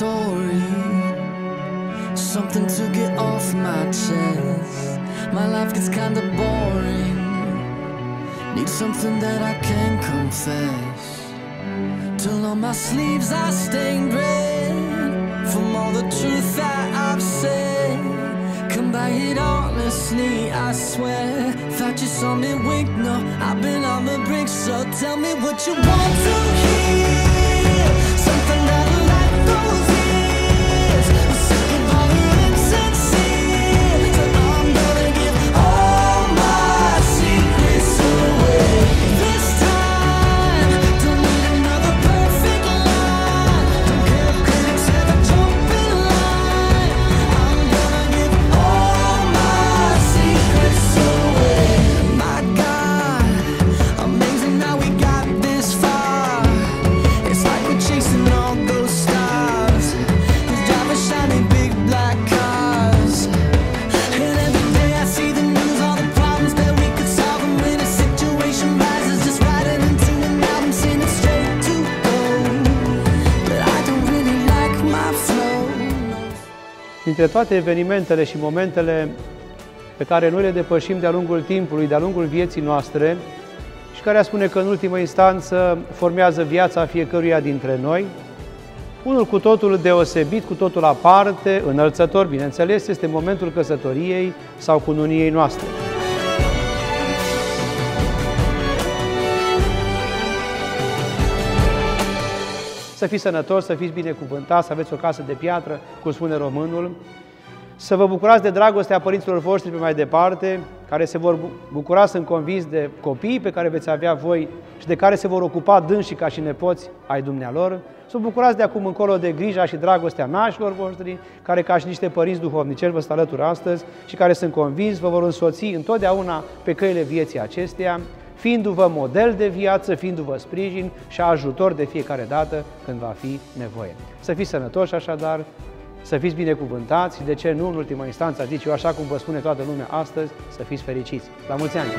story something to get off my chest. My life gets kinda boring. Need something that I can confess. Till on my sleeves I stained red from all the truth that I've said. Come by it honestly, I swear. Thought you saw me wink, no, I've been on the brink. So tell me what you want to hear. Dintre toate evenimentele și momentele pe care noi le depășim de-a lungul timpului, de-a lungul vieții noastre și care a spune că în ultimă instanță formează viața fiecăruia dintre noi, unul cu totul deosebit, cu totul aparte, înălțător, bineînțeles, este momentul căsătoriei sau cununiei noastre. Să fiți sănătoși, să fiți binecuvântați, să aveți o casă de piatră, cum spune românul, să vă bucurați de dragostea părinților voștri pe mai departe, care se vor bu- bucura, sunt convins, de copiii pe care veți avea voi și de care se vor ocupa dânsii ca și nepoți ai dumnealor. Să vă bucurați de acum încolo de grija și dragostea nașilor voștri, care ca și niște părinți duhovniceri vă stau alături astăzi și care sunt convins vă vor însoți întotdeauna pe căile vieții acesteia, fiindu-vă model de viață, fiindu-vă sprijin și ajutor de fiecare dată când va fi nevoie. Să fiți sănătoși așadar, să fiți binecuvântați și de ce nu în ultima instanță, zic eu așa cum vă spune toată lumea astăzi, să fiți fericiți. La mulți ani!